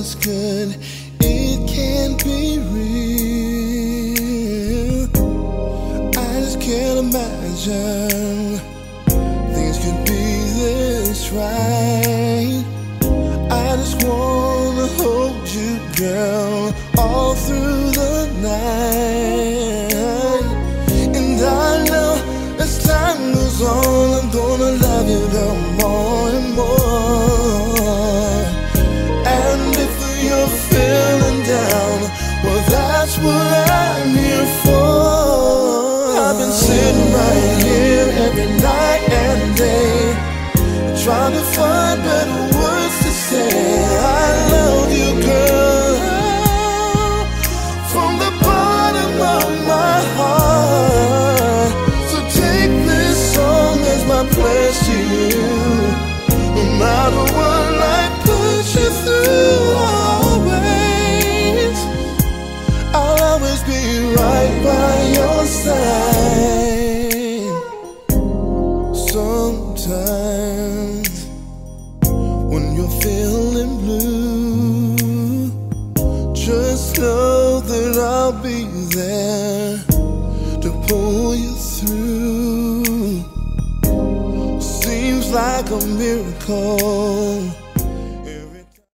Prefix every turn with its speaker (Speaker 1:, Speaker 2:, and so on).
Speaker 1: is good, it can't be real. I just can't imagine things could be this right. I just wanna hold you, girl, all through the night. And I know as time goes on, I'm gonna love you, girl, more and more. Been right here every night and day, trying to find better words to say. I love you, girl, from the bottom of my heart. So take this song as my pledge to you. No matter what life puts you through, always, I'll always be right by your side. Sometimes, when you're feeling blue, just know that I'll be there to pull you through. Seems like a miracle